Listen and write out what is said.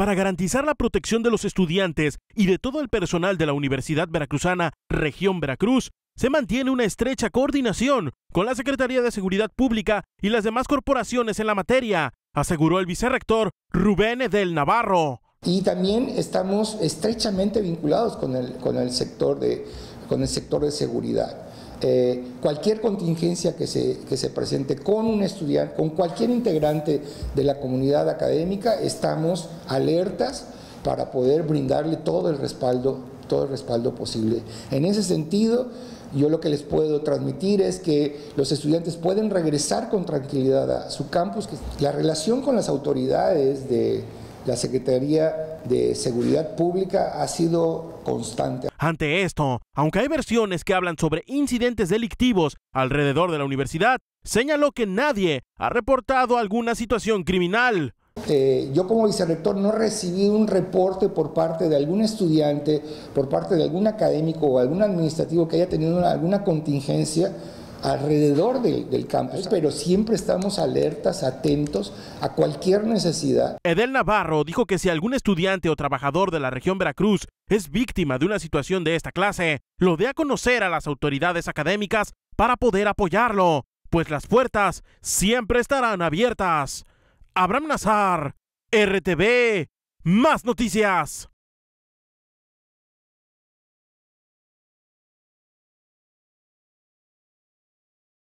para garantizar la protección de los estudiantes y de todo el personal de la Universidad Veracruzana Región Veracruz, se mantiene una estrecha coordinación con la Secretaría de Seguridad Pública y las demás corporaciones en la materia, aseguró el vicerrector Rubén Edel Navarro. Y también estamos estrechamente vinculados con el, con el, sector, de, con el sector de seguridad. Eh, cualquier contingencia que se, que se presente con un estudiante, con cualquier integrante de la comunidad académica, estamos alertas para poder brindarle todo el respaldo, todo el respaldo posible. En ese sentido, yo lo que les puedo transmitir es que los estudiantes pueden regresar con tranquilidad a su campus. La relación con las autoridades de la Secretaría de Seguridad Pública ha sido constante. Ante esto, aunque hay versiones que hablan sobre incidentes delictivos alrededor de la universidad, señaló que nadie ha reportado alguna situación criminal. Eh, yo como vicerrector no recibí un reporte por parte de algún estudiante, por parte de algún académico o algún administrativo que haya tenido alguna contingencia alrededor del, campus, pero siempre estamos alertas, atentos a cualquier necesidad. Edel Navarro dijo que si algún estudiante o trabajador de la región Veracruz es víctima de una situación de esta clase, lo dé a conocer a las autoridades académicas para poder apoyarlo, pues las puertas siempre estarán abiertas. Abraham Nazar, RTV, más noticias.